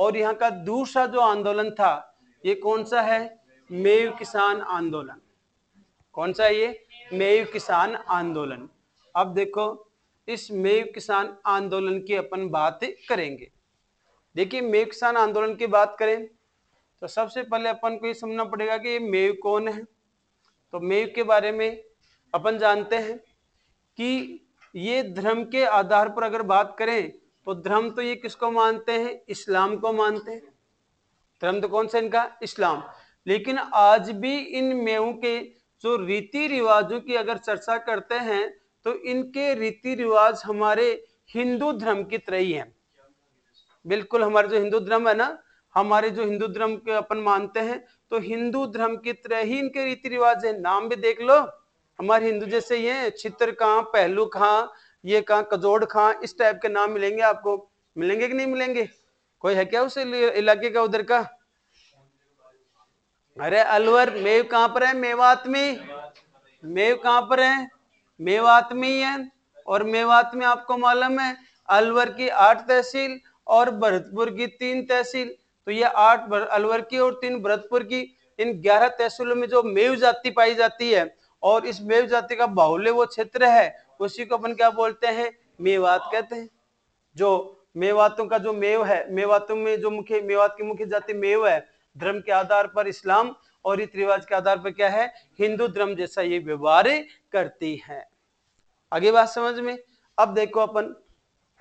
और यहाँ का दूसरा जो आंदोलन था, ये कौन सा है? मेव किसान आंदोलन। कौन सा ये? मेव किसान आंदोलन। अब देखो, इस मेव किसान आंदोलन की अपन बात करेंगे। देखिए, मेव किसान आंदोलन की बात करें तो सबसे पहले अपन को ये समझना पड़ेगा कि ये मेव कौन है। तो मेव के बारे में अपन जानते हैं कि ये धर्म के आधार पर अगर बात करें तो धर्म तो ये किसको मानते हैं? इस्लाम को मानते हैं। धर्म तो कौन सा इनका? इस्लाम। लेकिन आज भी इन मेवों के जो रीति रिवाजों की अगर चर्चा करते हैं तो इनके रीति रिवाज हमारे हिंदू धर्म की तरह ही है। बिल्कुल हमारे जो हिंदू धर्म है ना, हमारे जो हिंदू धर्म के अपन मानते हैं तो हिंदू धर्म की तरह ही इनके रीति रिवाज है। नाम भी देख लो। हमारे हिंदू जैसे ये चित्र कहाँ पहलू कहाँ ये कहाँ कजोड़ खां, इस टाइप के नाम मिलेंगे आपको। मिलेंगे कि नहीं मिलेंगे? कोई है क्या उस इलाके का, उधर का? अरे अलवर, मेव कहाँ पर है? मेवात में मेव कहाँ पर है? मेवात में ही है। और मेवात में आपको मालूम है, अलवर की आठ तहसील और भरतपुर की तीन तहसील। तो ये आठ अलवर की और तीन भरतपुर की, इन ग्यारह तहसीलों में जो मेव जाति पाई जाती है, और इस मेव जाति का बाहुल्य वो क्षेत्र है उसी को अपन क्या बोलते हैं? मेवात कहते हैं। जो मेवातों का जो मेव है, मेवातों में जो मुख्य, मेवात की मुख्य जाति मेव है, धर्म के आधार पर इस्लाम और रीति रिवाज के आधार पर क्या है? हिंदू धर्म जैसा ये व्यवहार करती है। आगे बात समझ में? अब देखो अपन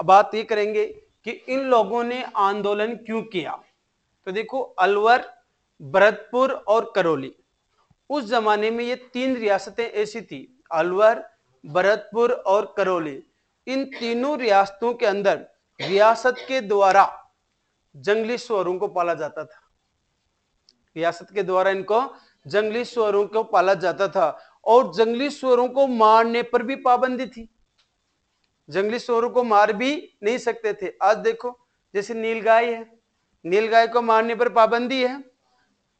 बात ये करेंगे कि इन लोगों ने आंदोलन क्यों किया? तो देखो, अलवर, भरतपुर और करौली। उस जमाने में ये तीन रियासतें ऐसी थी, अलवर भरतपुर और करौली, इन तीनों रियासतों के अंदर रियासत के द्वारा जंगली स्वरों को पाला जाता था। रियासत के द्वारा इनको जंगली स्वरों को पाला जाता था और जंगली स्वरों को मारने पर भी पाबंदी थी। जंगली स्वरों को मार भी नहीं सकते थे। आज देखो, जैसे नीलगाय है नीलगाय को मारने पर पाबंदी है।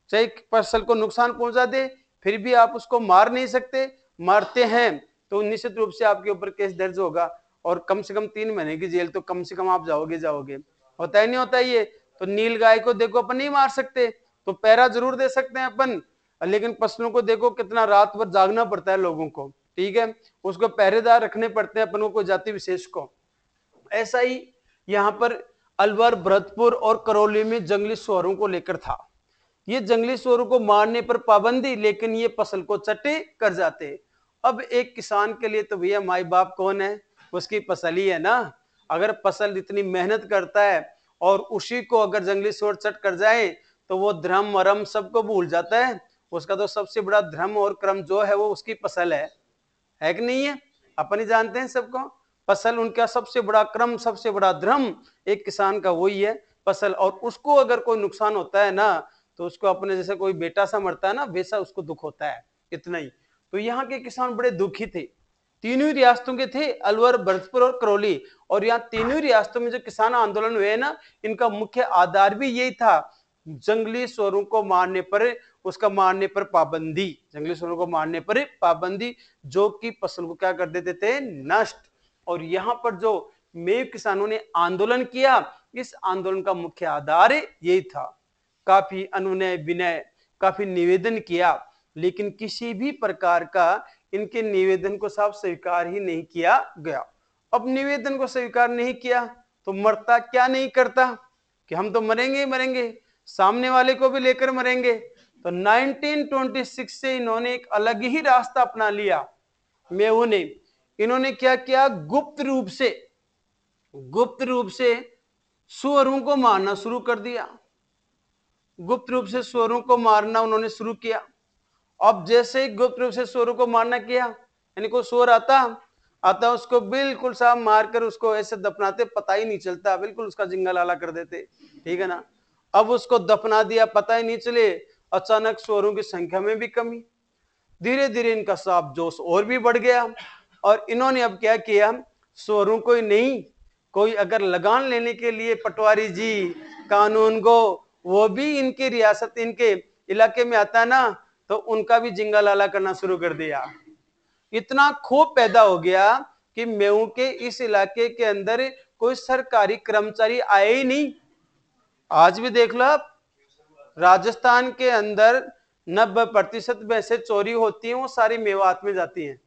चाहे फ़सल को नुकसान पहुँचा दे, फिर भी आप उसको मार नहीं सकते, मारते हैं। तो निश्चित रूप से आपके ऊपर केस दर्ज होगा और कम से कम तीन महीने की जेल तो कम से कम आप जाओगे जाओगे। होता ही नहीं होता ये? तो नील गाय को देखो, अपन नहीं मार सकते। तो पैरा ज़रूर दे सकते हैं अपन, लेकिन पशुओं को देखो कितना रात भर जागना पड़ता है लोगों को, ठीक है? उसको पहरेदार रखने पड़ते हैं अपन को जाति विशेष को। ऐसा ही यहाँ पर अलवर, भरतपुर और करौली में जंगली स्वरों को लेकर था। ये जंगली स्वरों को मारने पर पाबंदी, लेकिन ये फ़सल को चट्टे कर जाते। अब एक किसान के लिए तो भैया माई बाप कौन है? उसकी फ़सल ही ना। अगर फ़सल इतनी मेहनत करता है और उसी को अगर जंगली स्वर चट कर जाए तो वो धर्म वरम सबको भूल जाता है। उसका तो सबसे बड़ा धर्म और क्रम जो है वो उसकी फ़सल है। है कि नहीं है? अपन ही जानते हैं सबको। फ़सल उनका सबसे बड़ा क्रम, सबसे बड़ा धर्म एक किसान का वही है फ़सल। और उसको अगर कोई नुकसान होता है ना तो उसको अपने जैसे कोई बेटा सा मरता है ना वैसा उसको दुख होता है। इतना ही। तो यहाँ के किसान बड़े दुखी थे। तीनों रियासतों के थे, अलवर, भरतपुर और करौली। और यहाँ तीनों रियासतों में जो किसान आंदोलन हुए ना, इनका मुख्य आधार भी यही था, जंगली स्वरों को मारने पर, उसका मारने पर पाबंदी। जंगली स्वरों को मारने पर पाबंदी, जो कि फ़सल को क्या कर देते थे? नष्ट। और यहाँ पर जो मेव किसानों ने आंदोलन किया, इस आंदोलन का मुख्य आधार यही था। काफ़ी अनुनय, विनय, काफ़ी निवेदन किया। लेकिन किसी भी प्रकार का इनके निवेदन को साफ़ स्वीकार ही नहीं किया गया। अब निवेदन को स्वीकार नहीं किया तो मरता क्या नहीं करता? कि हम तो मरेंगे ही मरेंगे, सामने वाले को भी लेकर मरेंगे। तो 1926 से इन्होंने एक अलग ही रास्ता अपना लिया। मेहू ने इन्होंने क्या किया? गुप्त रूप से, गुप्त रूप से स्वरों को मारना शुरू कर दिया। गुप्त रूप से स्वरों को मारना उन्होंने शुरू किया। अब जैसे ही गुप्त रूप से स्वरों को मारना किया, यानी को स्वर आता आता उसको बिल्कुल साफ़ मारकर उसको ऐसे दफनाते, पता ही नहीं चलता, बिल्कुल उसका जिंगा लाला कर देते, ठीक है ना? अब उसको दफना दिया, पता ही नहीं चले, अचानक स्वरों की संख्या में भी कमी धीरे धीरे इनका साफ़ जोश और भी बढ़ गया, और इन्होंने अब क्या किया स्वरों को नहीं, कोई अगर लगान लेने के लिए पटवारी जी, कानून को वो भी इनकी रियासत, इनके इलाके में आता ना तो उनका भी जिंगा लाला करना शुरू कर दिया। इतना खूब पैदा हो गया कि मेऊ के इस इलाके के अंदर कोई सरकारी कर्मचारी आए ही नहीं। आज भी देख लो आप, राजस्थान के अंदर नब्बे प्रतिशत भैंसे चोरी होती है, वो सारी मेवात में जाती है।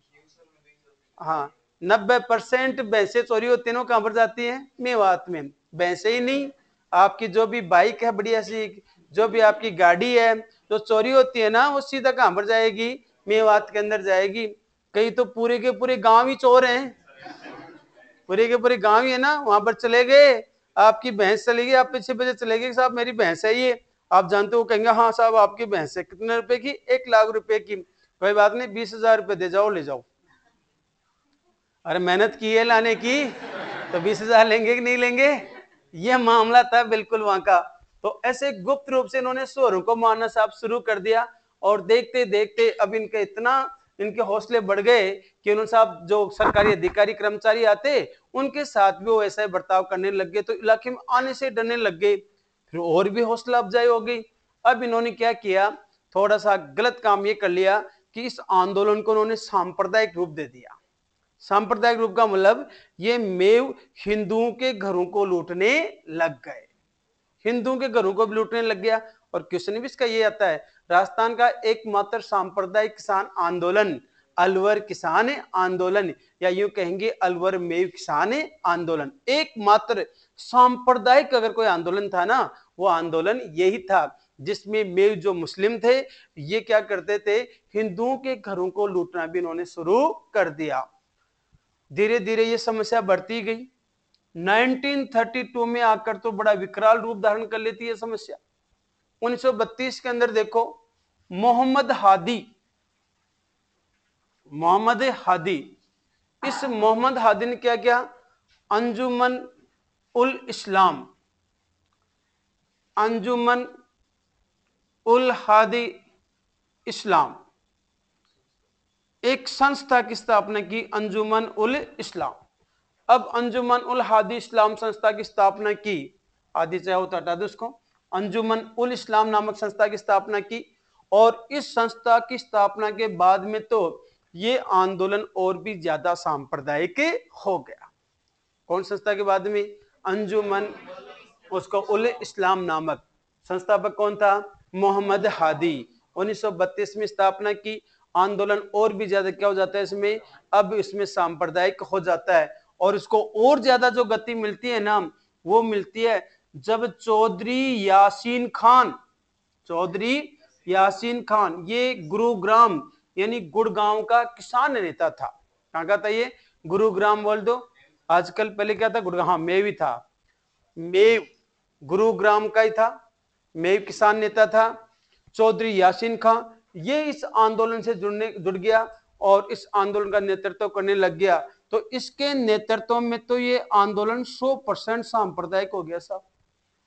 हाँ नब्बे परसेंट भैंसे चोरी होती है, वो कहाँ पर जाती है? मेवात में। भैंसे ही नहीं, आपकी जो भी बाइक है, बढ़िया सी जो भी आपकी गाड़ी है, जो चोरी होती है ना, वो सीधा कहाँ पर जाएगी? मेवात के अंदर जाएगी। कई तो पूरे के पूरे गाँव ही चोर हैं। पूरे के पूरे गाँव ही है ना, वहाँ पर चले गए। आपकी भैंस चली गई, आप पीछे पीछे चले गए, साहब, मेरी भैंस है ये। आप जानते हो कहेंगे हाँ साहब, आपकी भैंस है। कितने रुपए की? एक लाख रुपए की। कोई बात नहीं, बीस हज़ार रुपए दे जाओ, ले जाओ। अरे, मेहनत की है लाने की तो बीस हज़ार लेंगे कि नहीं लेंगे? यह मामला था बिल्कुल वहाँ का। तो ऐसे गुप्त रूप से इन्होंने स्वरों को मारना साहब शुरू कर दिया और देखते देखते अब इनके इतना, इनके हौसले बढ़ गए कि उन्होंने साहब जो सरकारी अधिकारी, कर्मचारी आते, उनके साथ भी वो ऐसा बर्ताव करने लग गए तो इलाके में आने से डरने लग गए, फिर और भी हौसला अफजाई हो गई। अब इन्होंने क्या किया? थोड़ा सा गलत काम ये कर लिया कि इस आंदोलन को उन्होंने सांप्रदायिक रूप दे दिया। सांप्रदायिक रूप का मतलब ये मेव हिंदुओं के घरों को लूटने लग गए। हिंदुओं के घरों को लूटने लग गया। और क्वेश्चन भी इसका ये आता है, राजस्थान का एकमात्र सांप्रदायिक किसान आंदोलन, अलवर किसान आंदोलन, या यूँ कहेंगे अलवर मेव किसान आंदोलन। एकमात्र सांप्रदायिक अगर कोई आंदोलन था ना, वो आंदोलन यही था, जिसमें मेव जो मुस्लिम थे, ये क्या करते थे, हिंदुओं के घरों को लूटना भी इन्होंने शुरू कर दिया। धीरे धीरे ये समस्या बढ़ती गई। 1932 में आकर तो बड़ा विकराल रूप धारण कर लेती है समस्या। 1932 के अंदर देखो, मोहम्मद हादी मोहम्मद हादी, इस मोहम्मद हादी ने क्या किया? अंजुमन उल इस्लाम, अंजुमन उल हादी इस्लाम। एक संस्था की स्थापना की अंजुमन उल इस्लाम। अब अंजुमन उल हादी इस्लाम संस्था की स्थापना की। आदि चाहे तो हटा दो उसको अंजुमन उल इस्लाम नामक संस्था की स्थापना की और इस संस्था की स्थापना के बाद में तो ये आंदोलन और भी ज़्यादा सांप्रदायिक हो गया। कौन संस्था के बाद में? अंजुमन, उसको उल इस्लाम नामक संस्थापक कौन था? मोहम्मद हादी। 1932 में स्थापना की। आंदोलन और भी ज़्यादा क्या हो जाता है इसमें? अब इसमें सांप्रदायिक हो जाता है। और इसको और ज़्यादा जो गति मिलती है ना, वो मिलती है जब चौधरी यासीन खान, चौधरी यासीन खान, ये गुरुग्राम, यानी गुड़गांव का किसान नेता था। कहा का था ये? गुरुग्राम बोल दो। आजकल पहले क्या था? गुड़गांव हाँ मेव था। मेव, गुरुग्राम का ही था। मेव किसान नेता था। चौधरी यासीन खान, ये इस आंदोलन से जुड़ने, जुड़ गया और इस आंदोलन का नेतृत्व करने लग गया। तो इसके नेतृत्व में तो ये आंदोलन 100 परसेंट सांप्रदायिक हो गया साहब।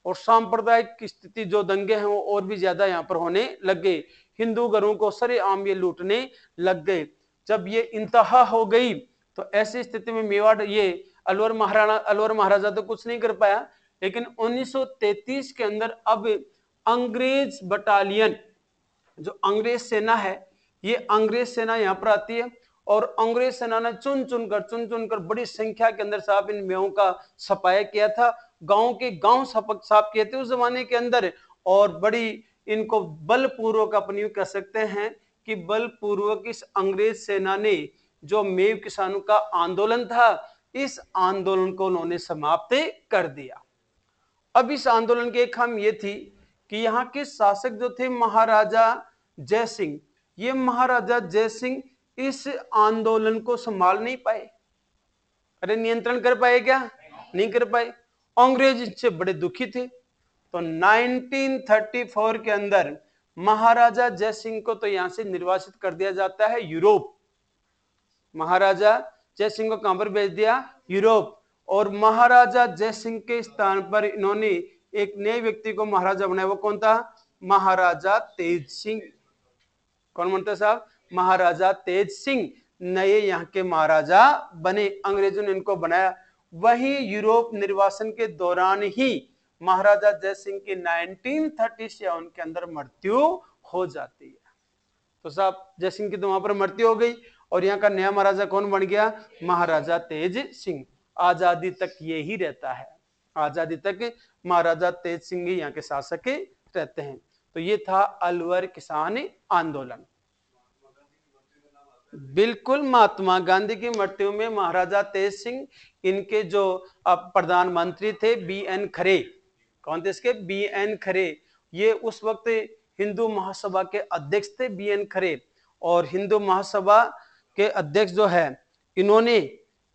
और सांप्रदायिक की स्थिति जो दंगे हैं वो और भी ज़्यादा यहाँ पर होने लग गए हिंदू घरों को सरे आम ये लूटने लग गए। जब ये इंतहा हो गई तो ऐसी स्थिति में मेवाड़ ये अलवर महाराणा, अलवर महाराजा तो कुछ नहीं कर पाया, लेकिन 1933 के अंदर अब अंग्रेज़ बटालियन, जो अंग्रेज़ सेना है, ये अंग्रेज़ सेना यहाँ पर आती है। और अंग्रेज़ सेना ने चुन चुन कर, चुन चुन कर बड़ी संख्या के अंदर साहब इन मेहों का सफाया किया था। गाँव के गाँव सपक साफ़ किए थे उस जमाने के अंदर, और बड़ी इनको बलपूर्वक अपन यू कह सकते हैं कि बलपूर्वक इस अंग्रेज़ सेना ने जो मेव किसानों का आंदोलन था, इस आंदोलन को उन्होंने समाप्त कर दिया। अब इस आंदोलन की एक हम ये थी कि यहाँ के शासक जो थे, महाराजा जय सिंह ये महाराजा जय सिंह इस आंदोलन को संभाल नहीं पाए। अरे नियंत्रण कर पाए क्या? नहीं कर पाए। अंग्रेज़ इनसे बड़े दुखी थे। तो 1934 के अंदर महाराजा जय सिंह को तो यहाँ से निर्वासित कर दिया जाता है यूरोप। महाराजा जय सिंह को कहाँ पर भेज दिया? यूरोप। और महाराजा जय सिंह के स्थान पर इन्होंने एक नए व्यक्ति को महाराजा बनाया। वो कौन था? महाराजा तेज सिंह। कौन बनता साहब? महाराजा तेज सिंह नए यहाँ के महाराजा बने। अंग्रेज़ों ने इनको बनाया। वही यूरोप निर्वासन के दौरान ही महाराजा जय सिंह की 1930 से उनके अंदर मृत्यु हो जाती है। तो साहब, जय सिंह की तो वहाँ पर मृत्यु हो गई और यहाँ का नया महाराजा कौन बन गया? महाराजा तेज सिंह। आज़ादी तक ये ही रहता है। आज़ादी तक महाराजा तेज सिंह यहाँ के शासक रहते हैं। तो ये था अलवर किसान आंदोलन। बिल्कुल महात्मा गांधी की मृत्यु में महाराजा तेज सिंह, इनके जो प्रधानमंत्री थे, बी एन खरे। कौन थे इसके? B N Khare. ये उस वक्त हिंदू महासभा के अध्यक्ष थे, बी एन खरे। और हिंदू महासभा के अध्यक्ष जो है, इन्होंने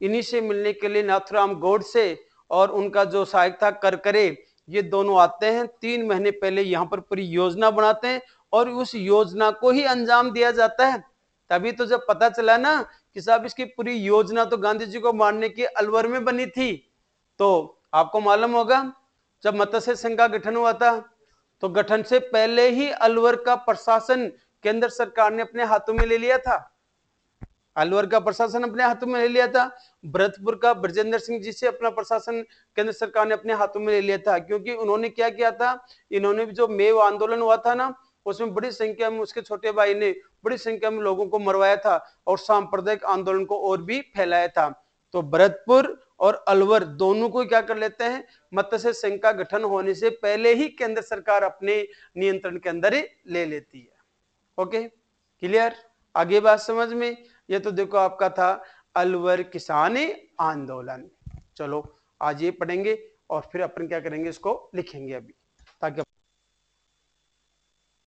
इन्हीं से मिलने के लिए नाथुराम गौड से और उनका जो सहायक था, करकरे, ये दोनों आते हैं। तीन महीने पहले यहाँ पर पूरी योजना बनाते हैं और उस योजना को ही अंजाम दिया जाता है। तभी तो जब पता चला ना कि साहब इसकी पूरी योजना तो गांधी जी को मारने की अलवर में बनी थी तो आपको मालूम होगा, जब मत्स्य संघ का गठन हुआ था तो गठन से पहले ही अलवर का प्रशासन केंद्र सरकार ने अपने हाथों में ले लिया था। अलवर का प्रशासन अपने हाथों में ले लिया था, भरतपुर का ब्रजेंद्र सिंह जी से अपना प्रशासन केंद्र सरकार ने अपने हाथों में ले लिया था, क्योंकि उन्होंने क्या किया था, इन्होंने भी जो मेव आंदोलन हुआ था ना उसमें बड़ी संख्या में उसके छोटे भाई ने बड़ी संख्या में लोगों को मरवाया था और सांप्रदायिक आंदोलन को और भी फैलाया था। तो भरतपुर और अलवर दोनों को क्या कर लेते हैं? मत्स्य संघ का गठन होने से पहले ही केंद्र सरकार अपने नियंत्रण के अंदर ले लेती है। ओके? क्लियर? आगे बात समझ में? ये तो देखो आपका था अलवर किसान आंदोलन। चलो, आज ये पढ़ेंगे और फिर अपन क्या करेंगे इसको लिखेंगे अभी, ताकि